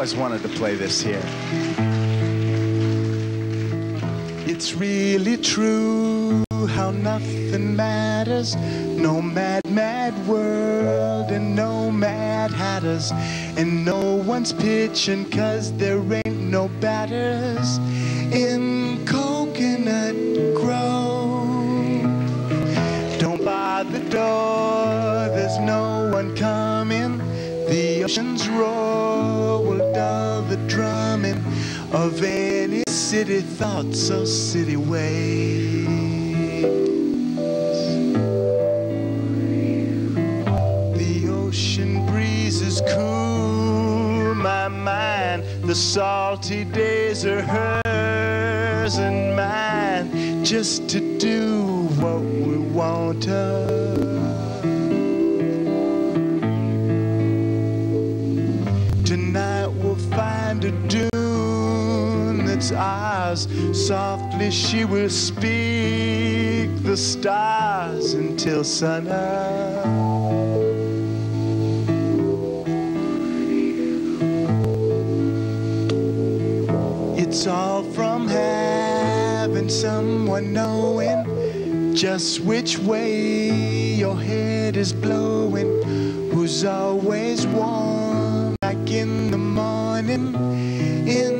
always wanted to play this here. It's really true how nothing matters. No mad, mad world and no mad hatters. And no one's pitching cause there ain't no batters in Coconut Grove. Don't bar the door, there's no one coming. The ocean's roar drumming of any city thoughts or city ways. The ocean breezes cool my mind. The salty days are hers and mine just to do what we want to. Ours. Softly she will speak the stars until sunup. It's all from having someone knowing just which way your head is blowing, who's always warm like in the morning in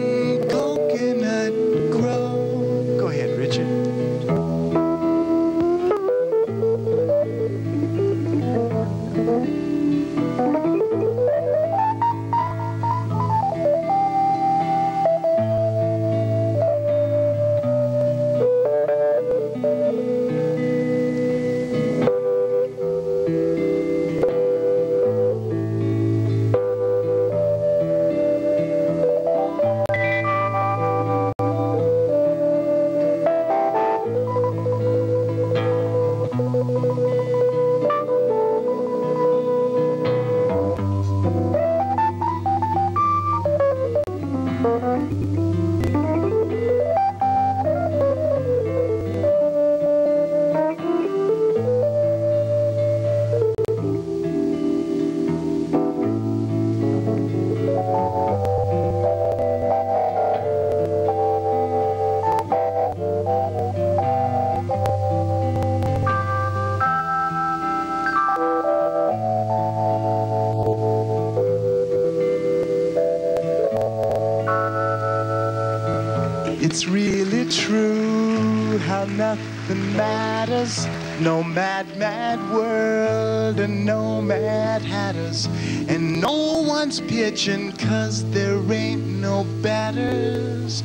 It's really true how nothing matters. No mad, mad world and no mad hatters. And no one's pitching cause there ain't no batters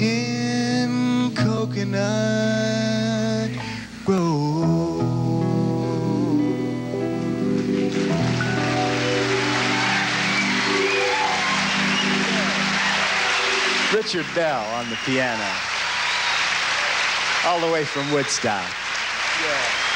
in Coconut Richard Bell on the piano. All the way from Woodstock. Yeah.